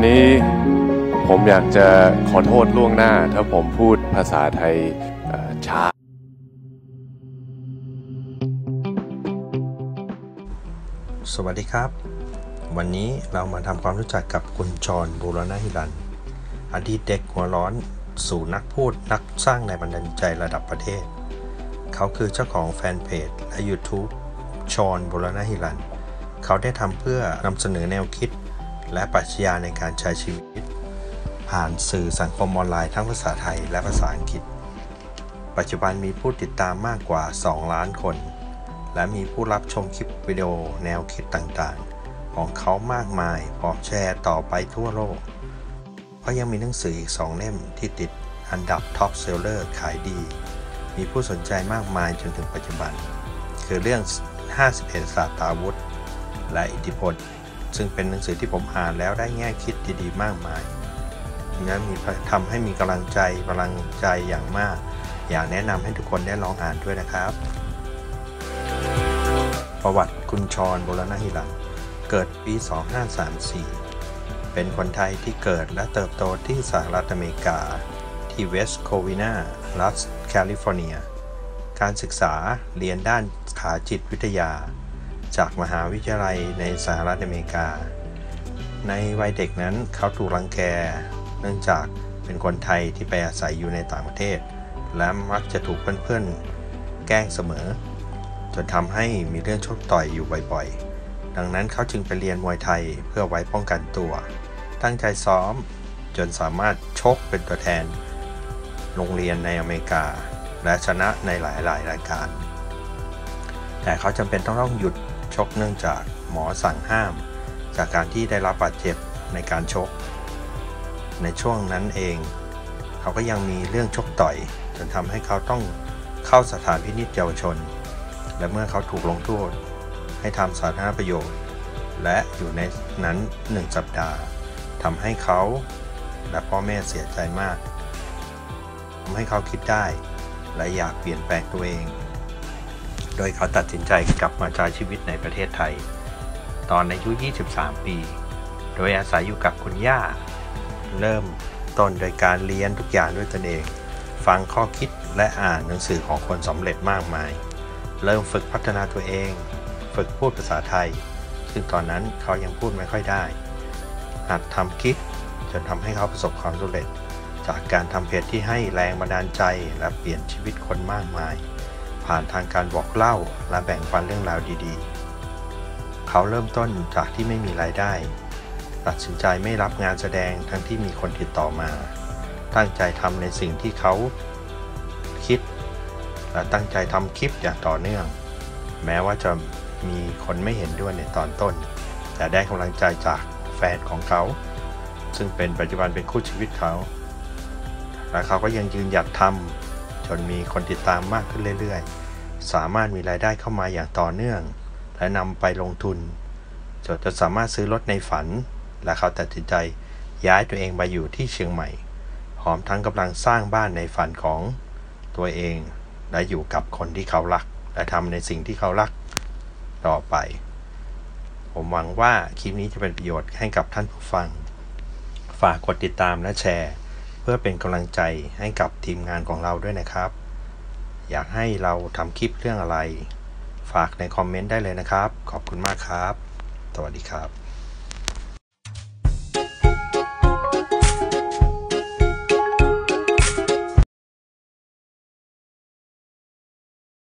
วันนี้ผมอยากจะขอโทษล่วงหน้า ถ้าผมพูดภาษาไทยช้า สวัสดีครับ วันนี้เรามาทำความรู้จักกับคุณชรบูรณหิรัน อดีตเด็กหัวร้อน สู่นักพูดนักสร้างแรงบันดาใจระดับประเทศ เขาคือเจ้าของแฟนเพจและ YouTube ชรบูรณหิรัน เขาได้ทำเพื่อนำเสนอแนวคิด และปรัชญาในการใช้ชีวิต ผ่านสื่อสังคมออนไลน์ทั้งภาษาไทยและภาษาอังกฤษ ปัจจุบันมีผู้ติดตามมากกว่า 2 ล้านคน และมีผู้รับชมคลิปวิดีโอแนวคิดต่างๆ ของเขามากมายพร้อมแชร์ต่อไปทั่วโลกเขายังมีหนังสืออีก 2 เล่มที่ติดอันดับ top seller ขายดี มีผู้สนใจมากมายจนถึงปัจจุบัน คือเรื่อง 51 ศาสตราวุธ และอิทธิพล ซึ่งเป็นหนังสือที่ผมอ่านแล้วได้แง่คิดดีๆมากมายและมีทำให้มีกำลังใจพลังใจอย่างมาก อยากแนะนำให้ทุกคนได้ลองอ่านด้วยนะครับ ประวัติคุณชรบุรณหิรันเกิดปี 2534 เป็นคนไทยที่เกิดและเติบโตที่สหรัฐอเมริกา ที่เวสต์โควินารัฐแคลิฟอร์เนีย การศึกษาเรียนด้านขาจิตวิทยา จากมหาวิทยาลัยในสหรัฐอเมริกา ในวัยเด็กนั้นเขาถูกรังแก เนื่องจากเป็นคนไทยที่ไปอาศัยอยู่ในต่างประเทศ และมักจะถูกเพื่อนๆ แกล้งเสมอ จนทำให้มีเรื่องชกต่อยอยู่บ่อยๆ ดังนั้นเขาจึงไปเรียนมวยไทยเพื่อไว้ป้องกันตัว ตั้งใจซ้อมจนสามารถชกเป็นตัวแทน โรงเรียนในอเมริกา และชนะในหลายๆรายการ แต่เขาจำเป็นต้องต้องหยุด ชกเนื่องจากหมอสั่งห้าม จากการที่ได้รับบาดเจ็บในการชก ในช่วงนั้นเอง เขาก็ยังมีเรื่องชกต่อย จนทำให้เขาต้องเข้าสถานพินิจเยาวชน และเมื่อเขาถูกลงโทษ ให้ทำสาธารณประโยชน์ และอยู่ในนั้น1สัปดาห์ทำให้เขาและพ่อแม่เสียใจมากทำให้เขาคิดได้ และอยากเปลี่ยนแปลงตัวเอง โดยเขาตัดสินใจกลับมาใช้ชีวิตในประเทศไทย ตอนอายุ 23 ปี โดยอาศัยอยู่กับคุณย่า เริ่มต้นโดยการเรียนทุกอย่างด้วยตนเอง ฟังข้อคิดและอ่านหนังสือของคนสำเร็จมากมาย เริ่มฝึกพัฒนาตัวเอง ฝึกพูดภาษาไทย ซึ่งตอนนั้นเขายังพูดไม่ค่อยได้ หัดทำคลิปจนทำให้เขาประสบความสำเร็จ จากการทำเพจที่ให้แรงบันดาลใจและเปลี่ยนชีวิตคนมากมาย ผ่านทางการบอกเล่าและแบ่งปันเรื่องราวดีๆ เขาเริ่มต้นจากที่ไม่มีรายได้ ตัดสินใจไม่รับงานแสดงทั้งที่มีคนติดต่อมา ตั้งใจทำในสิ่งที่เขาคิด และตั้งใจทำคลิปอย่างต่อเนื่อง แม้ว่าจะมีคนไม่เห็นด้วยในตอนต้น แต่ได้กำลังใจจากแฟนของเขา ซึ่งเป็นปัจจุบันเป็นคู่ชีวิตเขา และเขาก็ยังยืนหยัดทำ จนมีคนติดตามมากขึ้นเรื่อยๆ สามารถมีรายได้เข้ามาอย่างต่อเนื่อง และนำไปลงทุนจนจะสามารถซื้อรถในฝัน และเขาตัดสินใจย้ายตัวเองไปอยู่ที่เชียงใหม่พร้อมทั้งกำลังสร้างบ้านในฝันของตัวเอง และอยู่กับคนที่เขารัก และทำในสิ่งที่เขารักต่อไป ผมหวังว่าคลิปนี้จะเป็นประโยชน์ให้กับท่านผู้ฟัง ฝากกดติดตามและแชร์ พื่อเป็นกำลังใจให้กับทีมงานของเราด้วยนะครับ อยากให้เราทำคลิปเรื่องอะไร ฝากในคอมเมนต์ได้เลยนะครับ ขอบคุณมากครับ สวัสดีครับ